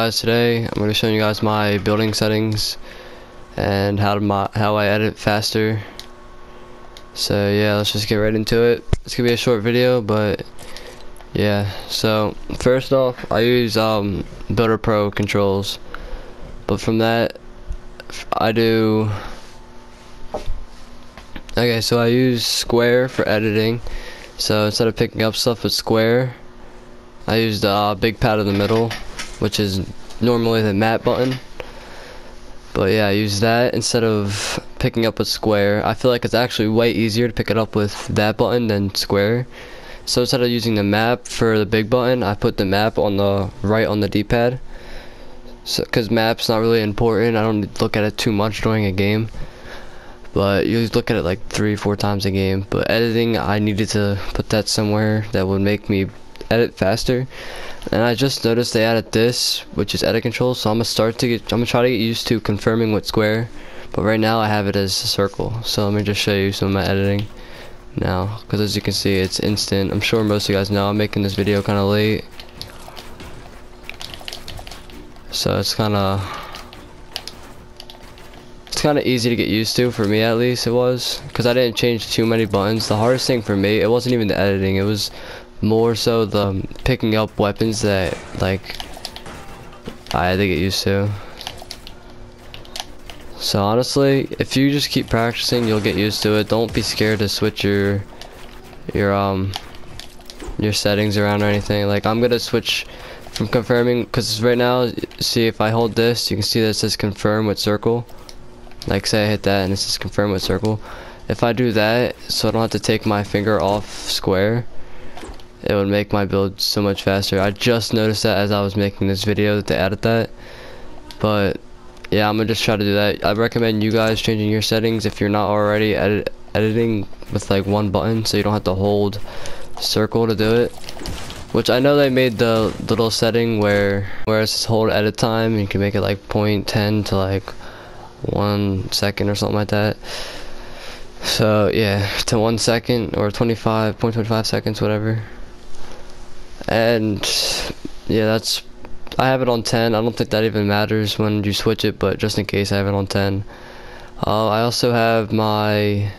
guys today. I'm going to be showing you guys my building settings and how to my how I edit faster. So yeah let's just get right into it. It's gonna be a short video but yeah. So first off I use um, Builder Pro controls. But from that I do okay so I use Square for editing. So instead of picking up stuff with Square I use the uh, big pad in the middle which is normally the map button. But yeah, I use that instead of picking up a square. I feel like it's actually way easier to pick it up with that button than square. So instead of using the map for the big button, I put the map on the right on the D-pad. So, cause map's not really important. I don't look at it too much during a game. But you look at it like three, four times a game. But editing, I needed to put that somewhere that would make me edit faster. And I just noticed they added this which is edit control so I'm gonna start to get I'm gonna try to get used to confirming with square. But right now I have it as a circle so let me just show you some of my editing now. Because as you can see it's instant. I'm sure most of you guys know I'm making this video kinda late. So it's kinda it's kinda easy to get used to for me at least it was. Because I didn't change too many buttons. The hardest thing for me it wasn't even the editing it was more so the picking up weapons that like I had to get used to. So honestly, if you just keep practicing, you'll get used to it. Don't be scared to switch your your um your settings around or anything. Like I'm gonna switch from confirming because right now, see if I hold this, you can see that it says confirm with circle. Like say I hit that and it says confirm with circle. If I do that, so I don't have to take my finger off square, it would make my build so much faster. I just noticed that as I was making this video that they added that. But yeah, I'm gonna just try to do that. I recommend you guys changing your settings if you're not already edit editing with like one button so you don't have to hold circle to do it. Which I know they made the little setting where where it says hold edit time you can make it like 0.10 to like one second or something like that. So yeah, to one second or 25, 0.25 seconds, whatever and yeah that's I have it on 10 I don't think that even matters when you switch it but just in case I have it on 10 uh, I also have my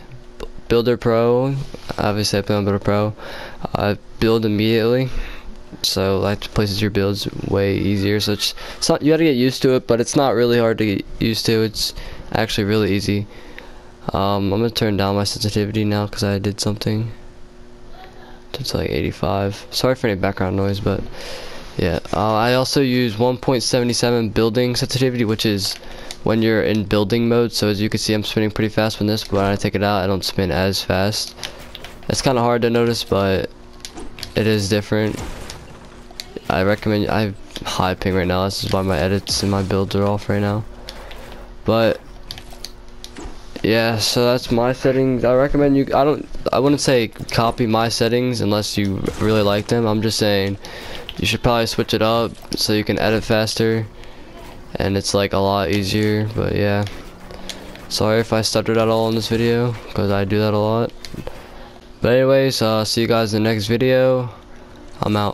Builder Pro. Obviously I play on Builder Pro. I build immediately so that places your builds way easier. So it's, it's not you gotta get used to it but it's not really hard to get used to. It's actually really easy. Um, I'm gonna turn down my sensitivity now because I did something it's like 85 sorry for any background noise but yeah. Uh, I also use 1.77 building sensitivity which is when you're in building mode. So as you can see I'm spinning pretty fast with this but when I take it out I don't spin as fast. It's kind of hard to notice but it is different. I recommend I have high ping right now. This is why my edits and my builds are off right now. But yeah so that's my settings. I recommend you i don't i wouldn't say copy my settings unless you really like them. I'm just saying you should probably switch it up so you can edit faster and it's like a lot easier but yeah. Sorry if i stuttered at all in this video because i do that a lot. But anyways uh see you guys in the next video. I'm out